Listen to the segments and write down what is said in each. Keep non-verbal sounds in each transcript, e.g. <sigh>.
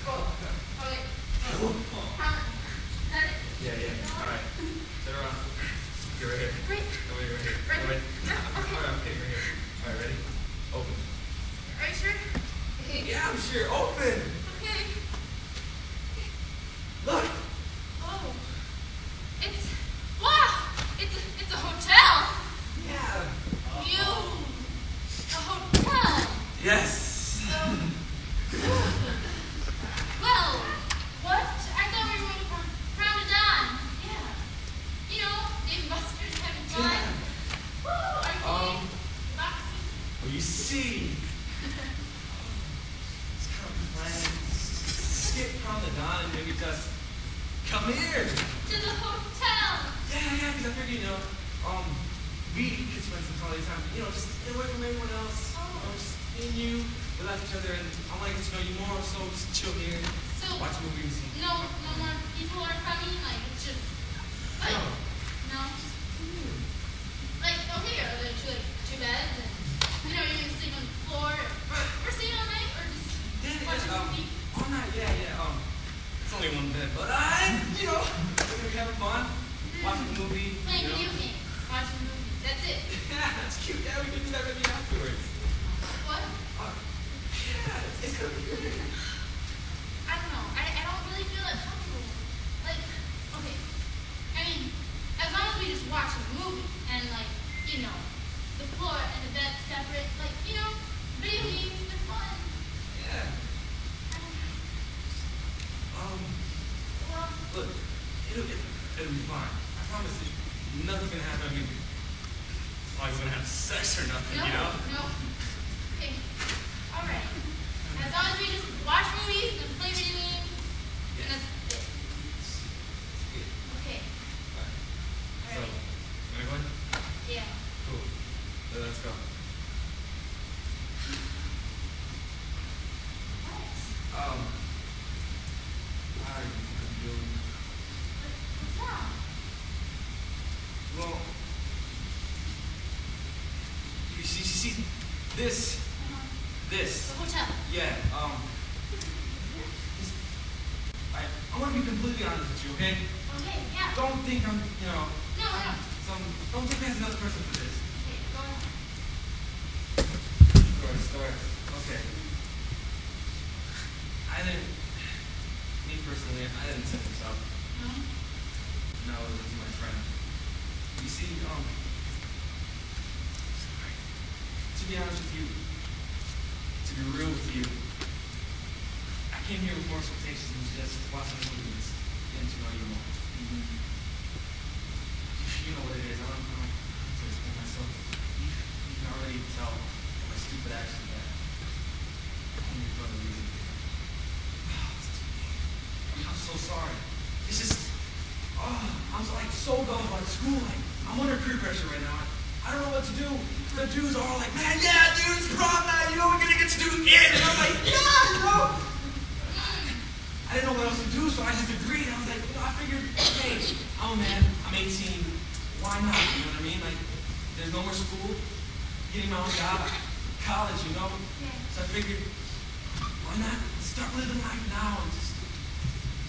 Yeah, yeah. All right. Sit around. You're right here. Come here, right here. Come. All right, okay, right here. All right, ready? Open. Are you sure? Yeah, I'm sure. Open. See, it's kind of planned. Skip from the dawn and maybe just come here. To the hotel. Yeah, yeah, because I figured, you know, um, we could spend some quality time, you know, just get away from everyone else. You know, just me and you, we like each other, and I get to know you more, so just chill here, So watch movies. no, no more people are coming. Like it's just like No. no. Like okay, are there two like two beds and you know you're gonna sleep on the floor or, or stay all night or just Yeah, watch yeah, a um, movie? all night, yeah, yeah, um, it's only one bed, but I, you know, we're gonna be having fun, watching a movie, Playing you know. video games, watching movies. That's it. Yeah, that's cute, yeah, we can do that maybe afterwards. What? Uh, yeah, it's, it's gonna be great. I don't know. I, I don't really feel that comfortable. Like, okay. I mean, as long as we just watch a movie and like, you know, the floor and the bed separate, like, you know, video games, they're fun. Yeah, I don't know. um, Well, look, it'll, it, it'll be fine. I promise you, nothing's gonna happen. I mean, it's not gonna have sex or nothing, no, you know? no. Okay. All right. As long as we just watch movies and play video games, and that's it. Okay. So, All right. wanna go ahead? Yeah. Cool. Then let's go. What? Um, how are you doing? What's wrong? Well, you see, you see, this, this, The hotel. yeah, um, this, I, I want to be completely honest with you, okay? Okay. Yeah. Don't think I'm, you know, No, no. some, don't me as another person for this. Okay. Go ahead. Story. Okay. I didn't, me personally, I didn't set this up. No. No, it was my friend. You see, um, sorry. To be honest with you, to be real with you, I came here with more expectations than just watching movies, getting to know you more. You know what it is. I don't, I to explain myself. You, you can already tell my stupid actions that I'm for the reason. <sighs> I'm so sorry. It's just, oh, I'm like so dumb about school. Like I'm under peer pressure right now. What to do. The dudes are all like, man, yeah, dude, it's prom night. You know, we're gonna get to do it. And I'm like, yeah, you know. I didn't know what else to do, so I just agreed. I was like, you know, I figured, hey, a man. I'm 18. Why not? You know what I mean? Like, there's no more school. Getting my own job. College, you know. So I figured, why not start living life now and just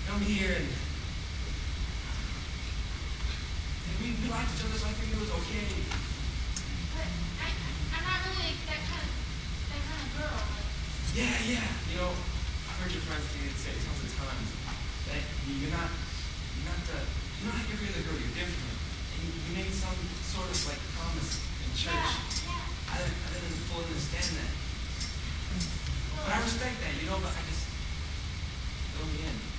come here and, and we liked each other, so I figured it was okay. But I, I'm not really like that kind of, that kind of girl. Like, Yeah. You know, I've heard your friends say, tons of times that you're not, you're not the, you're not every other girl. You're different, and you, you made some sort of like promise in church. yeah, yeah. I didn't, I didn't fully understand that, but I respect that. You know, but I just, fill me in.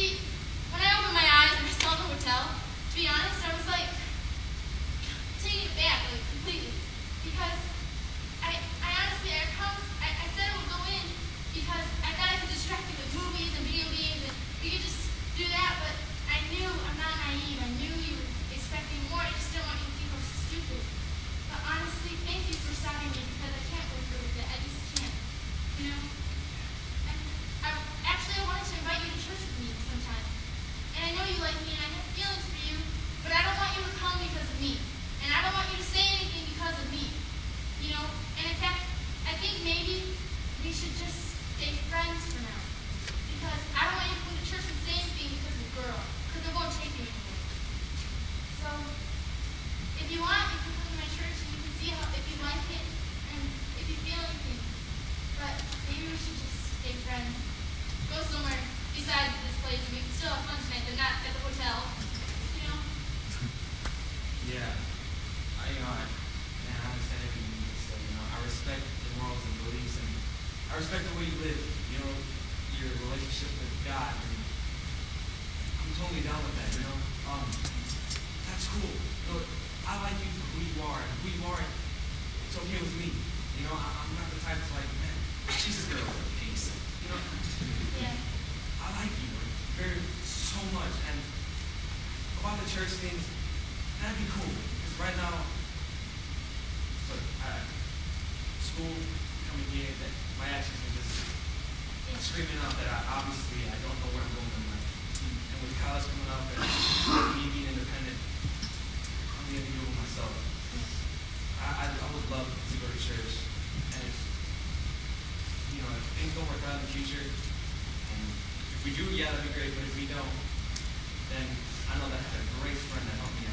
See, not at the hotel. You know? <laughs> Yeah. I, you know, I, man, I understand everything you said. You know, I respect your morals and beliefs, and I respect the way you live. You know, your relationship with God. And I'm totally down with that. You know, um, that's cool. Look, I like you for who you are, and who you are, it's okay with me. You know, I, I'm not the type to like, man, Jesus girl, peace. You know, Yeah. I like you very so much, and about the church things, that'd be cool. Because right now, look, I, school coming here, that my actions are just screaming out that I obviously I don't know where I'm going in life. And with college coming up and me being independent, I'm gonna do it myself. I, I, I would love to go to church, and if you know if things don't work out in the future, and if we do, yeah, that'd be great. But if we don't, I know that's a great friend to help me